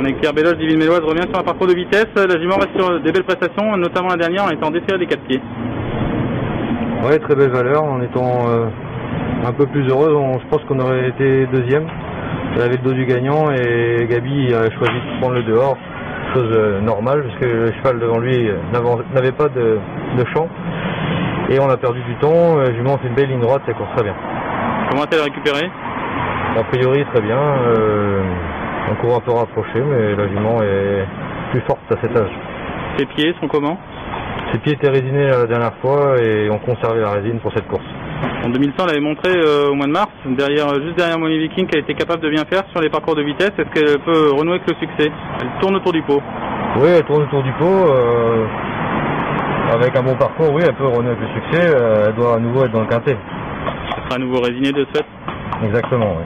On est Pierre Béloche, Divine Méloise revient sur un parcours de vitesse. La jument reste sur des belles prestations, notamment la dernière en étant déférée des 4 pieds. Oui, très belle valeur. En étant euh, un peu plus heureuse, on- je pense qu'on aurait été deuxième. Elle avait le dos du gagnant et Gabi a choisi de prendre le dehors. Chose euh, normale parce que le cheval devant lui euh, n'avait pas de, de champ. Et on a perdu du temps. Euh, Jument fait une belle ligne droite, ça court très bien. Comment a-t-elle récupéré A priori, très bien. Euh, on court un peu rapproché, mais la jument est plus forte à cet âge. Ses pieds sont comment Ses pieds étaient résinés la dernière fois et on conservé la résine pour cette course. En 2100, elle avait montré euh, au mois de mars, derrière, juste derrière Money Viking, qu'elle était capable de bien faire sur les parcours de vitesse. Est-ce qu'elle peut renouer avec le succès? Elle tourne autour du pot. Oui, elle tourne autour du pot. euh, avec un bon parcours, oui, elle peut renouer avec le succès. euh, elle doit à nouveau être dans le quintet. Elle sera à nouveau résignée de ce fait? Exactement, oui.